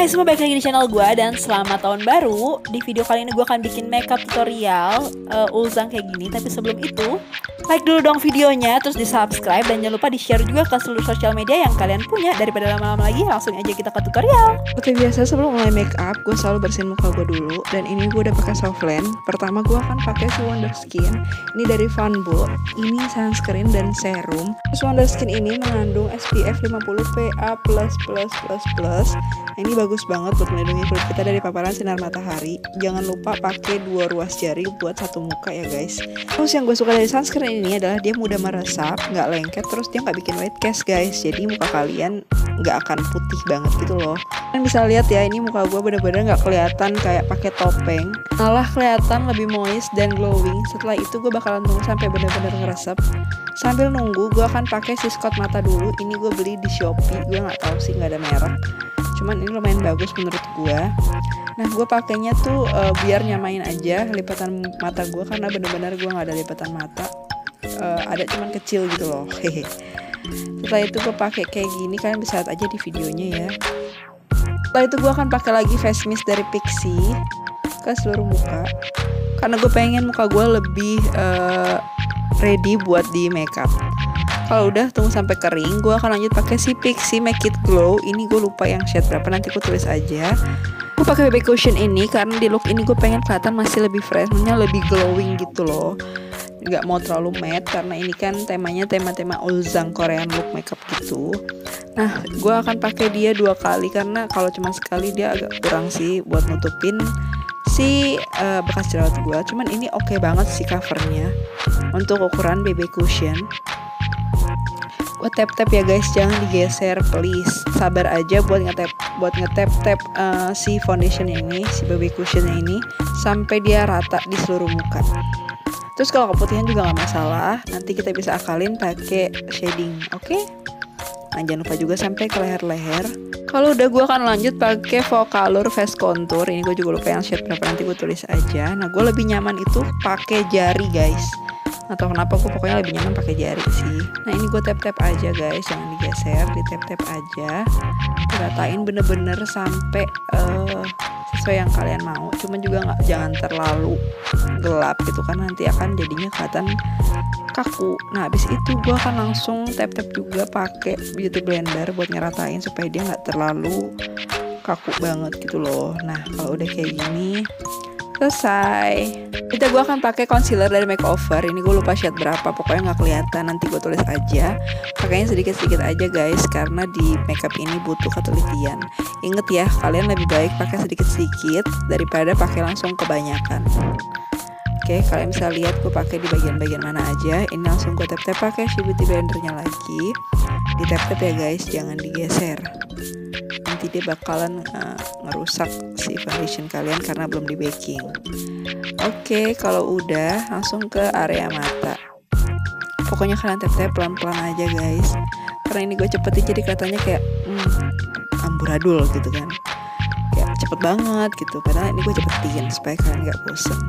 Hai semua, balik lagi di channel gue dan selamat tahun baru. Di video kali ini gue akan bikin makeup tutorial uh, Ulzang kayak gini. Tapi sebelum itu, like dulu dong videonya Terus di subscribe dan jangan lupa di share juga ke seluruh sosial media yang kalian punya. Daripada lama-lama lagi, langsung aja kita ke tutorial. Oke biasa sebelum mulai makeup, gue selalu bersihin muka gue dulu. Dan ini gue udah pakai softland Pertama gue akan pakai si Wonder Skin. Ini dari Funbo. Ini sunscreen dan serum. Terus Wonder Skin ini mengandung SPF 50 PA++++. Nah, ini bagus banget buat melindungi kulit kita dari paparan sinar matahari. Jangan lupa pakai dua ruas jari buat satu muka ya guys. Terus yang gue suka dari sunscreen ini adalah dia mudah meresap, nggak lengket, terus dia nggak bikin white cast guys. Jadi muka kalian nggak akan putih banget gitu loh. Kalian bisa lihat ya ini muka gue bener-bener nggak kelihatan kayak pakai topeng, malah kelihatan lebih moist dan glowing. Setelah itu gue bakalan tunggu sampai bener-bener ngeresep. Sambil nunggu, gue akan pakai si Scott mata dulu. Ini gue beli di Shopee, gue nggak tahu sih nggak ada merek cuman ini lumayan bagus menurut gue nah gue pakainya tuh uh, biar nyamain aja lipatan mata gue karena bener-bener gue nggak ada lipatan mata. Uh, ada cuman kecil gitu loh hehe. Setelah itu gue pakai kayak gini kalian bisa lihat aja di videonya ya. Setelah itu gue akan pakai lagi face mist dari Pixie ke seluruh muka. Karena gue pengen muka gue lebih uh, ready buat di makeup kalau udah tunggu sampai kering gue akan lanjut pakai si Pixie Make It Glow. Ini gue lupa yang shade berapa nanti gue tulis aja. Gue pakai BB cushion ini karena di look ini gue pengen kelihatan masih lebih fresh maksudnya lebih glowing gitu loh. Nggak mau terlalu matte karena ini kan temanya tema-tema Ozang Korean look makeup gitu. Nah gue akan pakai dia dua kali karena kalau cuma sekali dia agak kurang sih buat nutupin si uh, bekas jerawat gue cuman ini oke okay banget sih covernya untuk ukuran BB cushion gue tap tap ya guys. Jangan digeser please. Sabar aja buat ngetap buat ngetap tap uh, si foundation ini si baby cushionnya ini sampai dia rata di seluruh muka. Terus kalau keputihan juga nggak masalah. Nanti kita bisa akalin pakai shading oke? Okay? nah jangan lupa juga sampai ke leher-leher. Kalau udah gue akan lanjut pakai Vocalur Face Contour. Ini gue juga lupa yang shade berapa nanti gue tulis aja. Nah gue lebih nyaman itu pakai jari guys atau kenapa gue pokoknya lebih nyaman pakai jari sih? Nah ini gue tap tap aja guys. Jangan digeser di tap tap aja. Ratain bener-bener sampai uh, sesuai yang kalian mau. Cuman juga nggak jangan terlalu gelap gitu kan nanti akan jadinya kelihatan kaku. Nah habis itu gue akan langsung tap tap juga pakai beauty blender buat ngeratain supaya dia nggak terlalu kaku banget gitu loh. Nah kalau udah kayak gini selesai. Kita gue akan pakai concealer dari makeover. Ini gue lupa shade berapa pokoknya nggak kelihatan. Nanti gue tulis aja. Pakainya sedikit sedikit aja guys karena di makeup ini butuh ketelitian. Inget ya kalian lebih baik pakai sedikit sedikit daripada pakai langsung kebanyakan. Oke, kalian bisa lihat gue pakai di bagian-bagian mana aja. Ini langsung gue tap-tap pakai si beauty blendernya lagi. Di tap-tap ya guys, jangan digeser nanti dia bakalan uh, ngerusak si foundation kalian karena belum di baking oke okay, kalau udah langsung ke area mata. Pokoknya kalian tap tap pelan pelan aja guys. Karena ini gue cepetin jadi katanya kayak hmm, amburadul gitu kan. Kayak cepet banget gitu. Padahal ini gue cepetin supaya kalian nggak bosen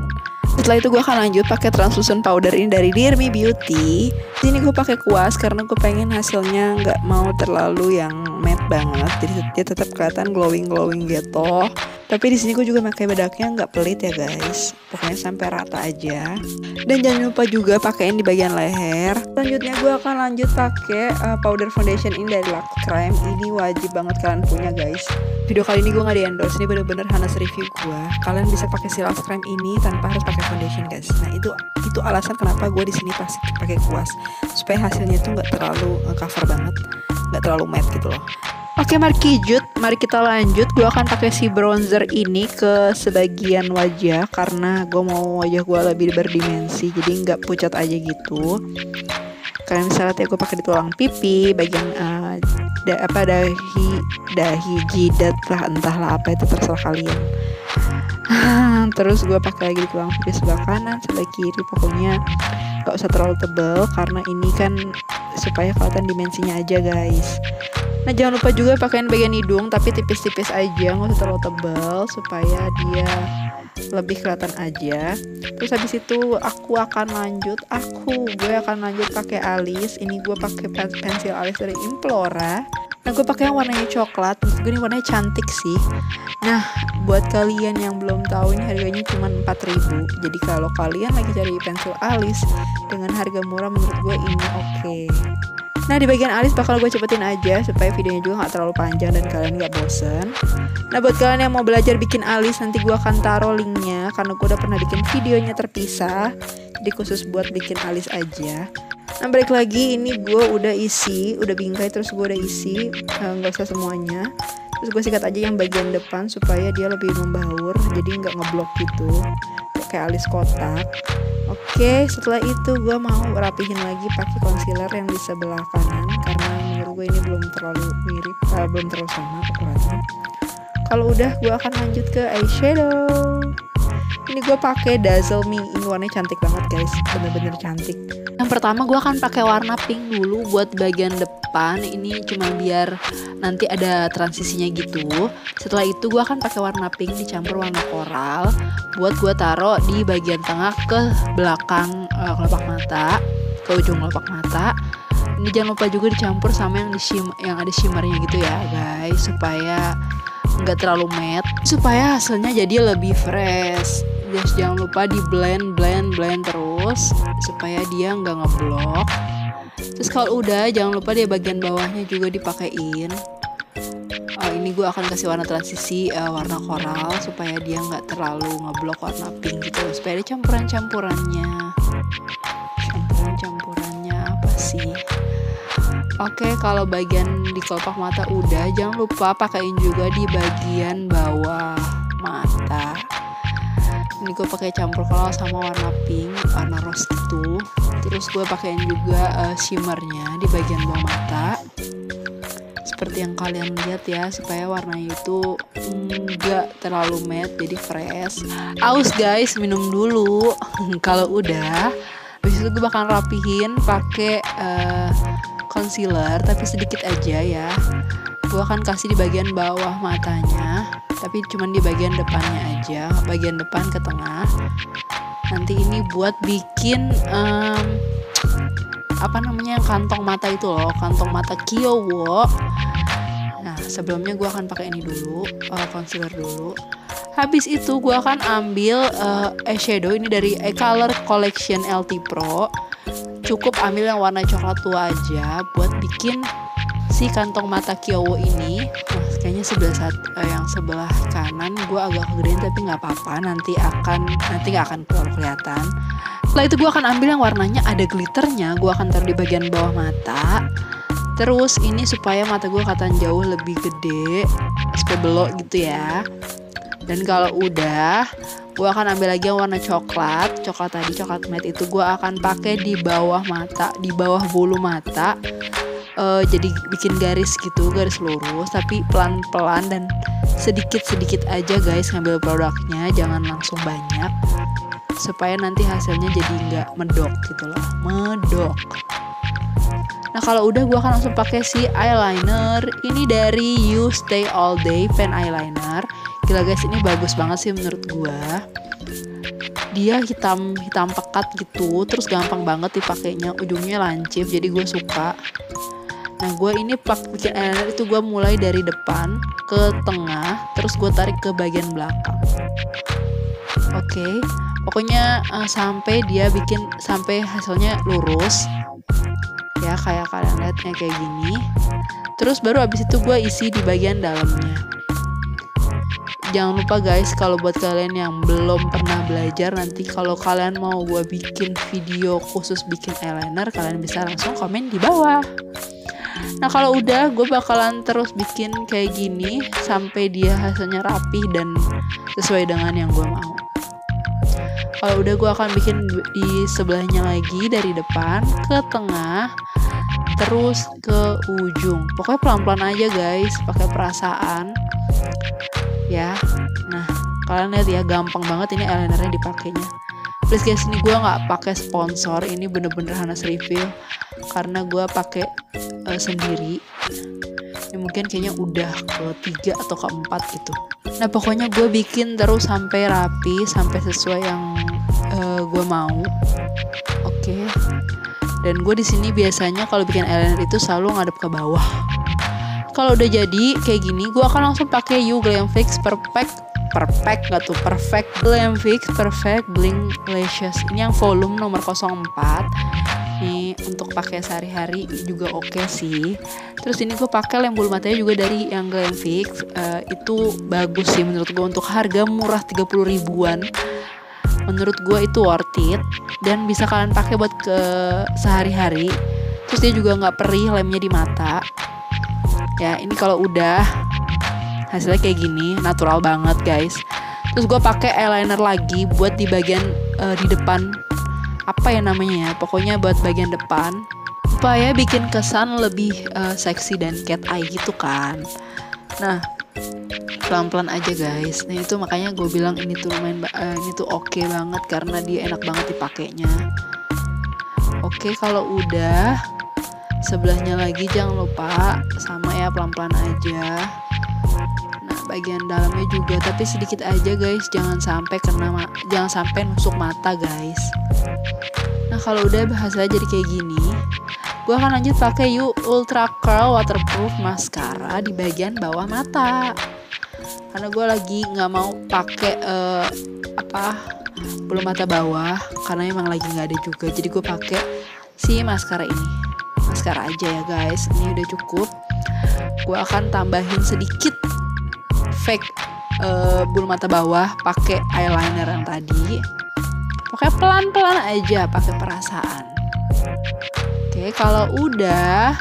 setelah itu gue akan lanjut pakai translucent powder ini dari Dear Me Beauty. Ini gue pakai kuas karena gue pengen hasilnya nggak mau terlalu yang matte banget. Jadi dia tetap kelihatan glowing glowing gitu tapi di sini gue juga pakai bedaknya nggak pelit ya guys. Pokoknya sampai rata aja. Dan jangan lupa juga pakaiin di bagian leher. Selanjutnya gue akan lanjut pakai uh, powder foundation ini dari Lux Crime ini wajib banget kalian punya guys. Video kali ini gue nggak di endorse ini bener-bener Hanas review gue kalian bisa pakai si Lux Crime ini tanpa harus pakai foundation guys. Nah itu itu alasan kenapa gue di sini pasti pakai kuas. Supaya hasilnya tuh nggak terlalu uh, cover banget. Nggak terlalu matte gitu loh Oke mari mari kita lanjut. Gue akan pakai si bronzer ini ke sebagian wajah Karena gue mau wajah gue lebih berdimensi Jadi nggak pucat aja gitu. Kalian bisa lihat ya gue pakai di tulang pipi Bagian uh, da, apa dahi dahi jidat lah entahlah apa itu terserah kalian. Terus gue pakai lagi di tulang pipi sebelah kanan sebelah kiri pokoknya gak usah terlalu tebel karena ini kan supaya kelihatan dimensinya aja guys Nah jangan lupa juga pakaiin bagian hidung tapi tipis-tipis aja nggak usah terlalu tebal supaya dia lebih kelihatan aja. Terus habis itu aku akan lanjut, aku gue akan lanjut pakai alis. Ini gue pakai pensil alis dari Implora. Nah gue pakai yang warnanya coklat, gue ini warnanya cantik sih. Nah buat kalian yang belum tahu ini harganya cuma 4000 Jadi kalau kalian lagi cari pensil alis dengan harga murah menurut gue ini oke. Okay. Nah di bagian alis bakal gue cepetin aja supaya videonya juga nggak terlalu panjang dan kalian nggak bosen. Nah buat kalian yang mau belajar bikin alis nanti gue akan taruh linknya karena gue udah pernah bikin videonya terpisah. Jadi khusus buat bikin alis aja. Nah balik lagi ini gue udah isi, udah bingkai terus gue udah isi, eh, nggak uh, usah semuanya. Terus gue sikat aja yang bagian depan supaya dia lebih membaur, jadi nggak ngeblok gitu, kayak alis kotak. Oke, setelah itu gue mau rapihin lagi pakai concealer yang di sebelah kanan karena menurut gue ini belum terlalu mirip, uh, belum terlalu sama ukurannya. Kalau udah, gue akan lanjut ke eyeshadow. Ini gue pakai Dazzle Me ini warnanya cantik banget guys. Bener-bener cantik yang pertama gue akan pakai warna pink dulu buat bagian depan. Ini cuma biar nanti ada transisinya gitu. Setelah itu gue akan pakai warna pink dicampur warna koral buat gue taruh di bagian tengah ke belakang uh, kelopak mata ke ujung kelopak mata. Ini jangan lupa juga dicampur sama yang di shim yang ada shimmernya gitu ya guys supaya nggak terlalu matte supaya hasilnya jadi lebih fresh guys jangan lupa di blend blend blend terus supaya dia nggak ngeblok. Terus kalau udah jangan lupa di bagian bawahnya juga dipakein. Uh, ini gue akan kasih warna transisi uh, warna koral supaya dia nggak terlalu ngeblok warna pink gitu supaya ada campuran campurannya campuran campurannya apa sih? Oke, kalau bagian di kelopak mata udah, jangan lupa pakaiin juga di bagian bawah ini gue pakai campur kalau sama warna pink warna rose itu. Terus gue pakaiin juga uh, shimmernya di bagian bawah mata. Seperti yang kalian lihat ya supaya warnanya itu enggak terlalu matte jadi fresh. Aus guys minum dulu. Kalau udah habis itu gue bakal rapihin pakai uh, concealer tapi sedikit aja ya. Gue akan kasih di bagian bawah matanya tapi cuma di bagian depannya aja bagian depan ke tengah. Nanti ini buat bikin um, apa namanya yang kantong mata itu loh kantong mata Kyowo. Nah sebelumnya gue akan pakai ini dulu uh, concealer dulu. Habis itu gue akan ambil uh, eyeshadow ini dari e Color Collection LT Pro. Cukup ambil yang warna coklat tua aja buat bikin si kantong mata Kyowo ini. Nah, kayaknya sebelah saat uh, yang sebelah kanan gue agak kegedean tapi nggak apa-apa. Nanti akan nanti nggak akan keluar kelihatan. Setelah itu gue akan ambil yang warnanya ada glitternya. Gue akan taruh di bagian bawah mata. Terus ini supaya mata gue kelihatan jauh lebih gede supaya belok gitu ya. Dan kalau udah gue akan ambil lagi yang warna coklat. Coklat tadi coklat matte itu gue akan pakai di bawah mata di bawah bulu mata uh, jadi bikin garis gitu garis lurus tapi pelan-pelan dan sedikit-sedikit aja guys ngambil produknya jangan langsung banyak supaya nanti hasilnya jadi nggak medok gitu loh medok Nah kalau udah gue akan langsung pakai si eyeliner ini dari You Stay All Day pen eyeliner. Gila guys ini bagus banget sih menurut gue. Dia hitam hitam pekat gitu, terus gampang banget dipakainya. Ujungnya lancip, jadi gue suka. Nah gue ini bikin eyeliner itu gue mulai dari depan ke tengah, terus gue tarik ke bagian belakang. Oke, okay. pokoknya uh, sampai dia bikin sampai hasilnya lurus. Ya kayak kalian lihatnya kayak gini. Terus baru abis itu gue isi di bagian dalamnya. Jangan lupa guys kalau buat kalian yang belum pernah belajar nanti kalau kalian mau gue bikin video khusus bikin eyeliner kalian bisa langsung komen di bawah. Nah kalau udah gue bakalan terus bikin kayak gini sampai dia hasilnya rapi dan sesuai dengan yang gue mau. Kalau udah gue akan bikin di sebelahnya lagi dari depan ke tengah terus ke ujung. Pokoknya pelan-pelan aja guys, pakai perasaan. Ya. Nah, kalian lihat ya gampang banget ini eyelinernya dipakainya please guys ini gue nggak pakai sponsor ini bener-bener Hanas review karena gue pakai uh, sendiri. Ini mungkin kayaknya udah ketiga atau keempat gitu. Nah pokoknya gue bikin terus sampai rapi sampai sesuai yang uh, gue mau. Oke. Okay. dan gue di sini biasanya kalau bikin eyeliner itu selalu ngadep ke bawah. Kalau udah jadi kayak gini gue akan langsung pakai You Glam Fix Perfect perfect gak tuh? Perfect glam fix perfect bling lashes. Ini yang volume nomor 04 nih untuk pakai sehari-hari juga oke okay sih. Terus ini gue pakai lem bulu matanya juga dari yang glam fix. Uh, itu bagus sih menurut gue untuk harga murah 30 ribuan. Menurut gue itu worth it. Dan bisa kalian pakai buat ke sehari-hari. Terus dia juga nggak perih lemnya di mata. Ya ini kalau udah hasilnya kayak gini natural banget guys. Terus gue pakai eyeliner lagi buat di bagian uh, di depan. Apa ya namanya ya? Pokoknya buat bagian depan. Supaya bikin kesan lebih uh, seksi dan cat eye gitu kan. Nah pelan-pelan aja guys. Nah itu makanya gue bilang ini tuh main uh, ini tuh oke okay banget karena dia enak banget dipakainya. Oke okay, kalau udah sebelahnya lagi jangan lupa sama ya pelan-pelan aja bagian dalamnya juga tapi sedikit aja guys. Jangan sampai kena jangan sampai nusuk mata guys. Nah kalau udah bahasa jadi kayak gini gue akan lanjut pakai U Ultra Curl Waterproof Mascara di bagian bawah mata. Karena gue lagi nggak mau pakai uh, apa bulu mata bawah karena emang lagi nggak ada juga. Jadi gue pakai si maskara ini. Maskara aja ya guys. Ini udah cukup. Gue akan tambahin sedikit fake uh, bulu mata bawah pakai eyeliner yang tadi. Pokoknya pelan-pelan aja pakai perasaan. Oke kalau udah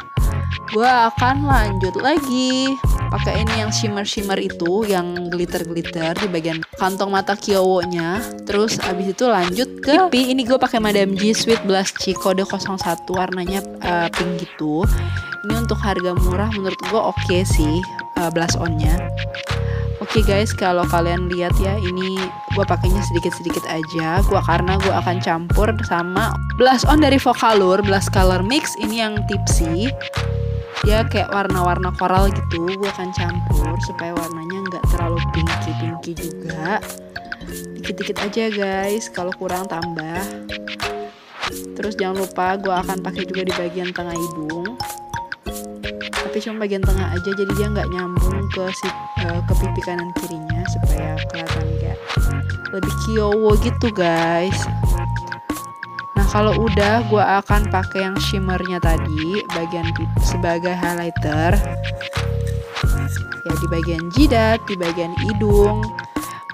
gue akan lanjut lagi. Pakai ini yang shimmer shimmer itu yang glitter glitter di bagian kantong mata kiowo nya terus abis itu lanjut ke pipi ini gue pakai Madame G Sweet Blush Cheek kode 01 warnanya uh, pink gitu. Ini untuk harga murah menurut gue oke okay sih uh, blush onnya Oke okay guys, kalau kalian lihat ya, ini gue pakainya sedikit-sedikit aja. Gua karena gue akan campur sama blush on dari Vocalour, blush color mix. Ini yang tipsy. Ya kayak warna-warna coral gitu. Gue akan campur supaya warnanya nggak terlalu pinky-pinky juga. Dikit-dikit aja guys. Kalau kurang tambah. Terus jangan lupa gue akan pakai juga di bagian tengah hidung tapi cuma bagian tengah aja jadi dia nggak nyambung ke si uh, ke pipi kanan kirinya supaya kelihatan kayak lebih kiowo gitu guys. Nah kalau udah gue akan pakai yang shimmernya tadi bagian pipi sebagai highlighter. Ya di bagian jidat di bagian hidung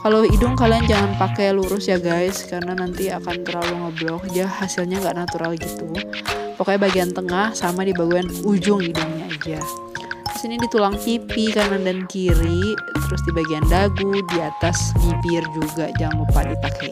kalau hidung kalian jangan pakai lurus ya guys karena nanti akan terlalu ngeblok. Dia hasilnya nggak natural gitu. Pokoknya bagian tengah sama di bagian ujung hidungnya aja. Terus ini di tulang pipi kanan dan kiri terus di bagian dagu di atas bibir juga jangan lupa dipakai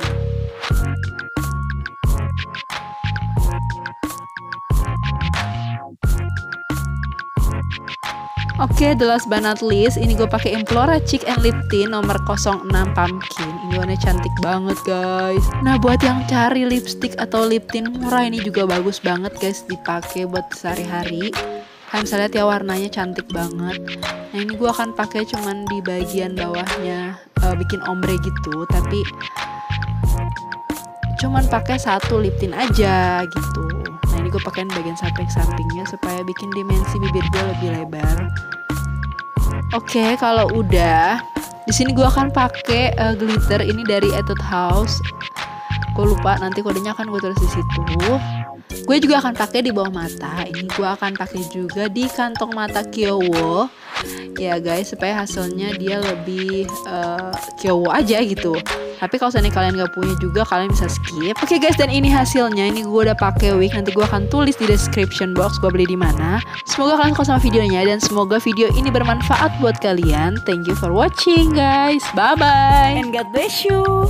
Oke, okay, the last but not least, ini gue pakai Implora Cheek and Lip Tint nomor 06 Pumpkin. Ini warnanya cantik banget, guys. Nah, buat yang cari lipstick atau lip tint murah ini juga bagus banget, guys, dipakai buat sehari-hari. Kalian bisa lihat ya warnanya cantik banget. Nah, ini gue akan pakai cuman di bagian bawahnya, uh, bikin ombre gitu, tapi cuman pakai satu lip tint aja gitu ini gue pakein bagian samping-sampingnya supaya bikin dimensi bibir gue lebih lebar. Oke okay, kalau udah di sini gue akan pakai uh, glitter ini dari Etude House. Gue lupa nanti kodenya akan gue tulis di situ. Gue juga akan pakai di bawah mata. Ini gue akan pakai juga di kantong mata Kyowo ya guys supaya hasilnya dia lebih uh, Kyowo aja gitu tapi kalau seandainya kalian gak punya juga kalian bisa skip. Oke okay guys dan ini hasilnya. Ini gue udah pakai wig. Nanti gue akan tulis di description box gue beli di mana. Semoga kalian suka sama videonya dan semoga video ini bermanfaat buat kalian. Thank you for watching guys. Bye bye. And God bless you.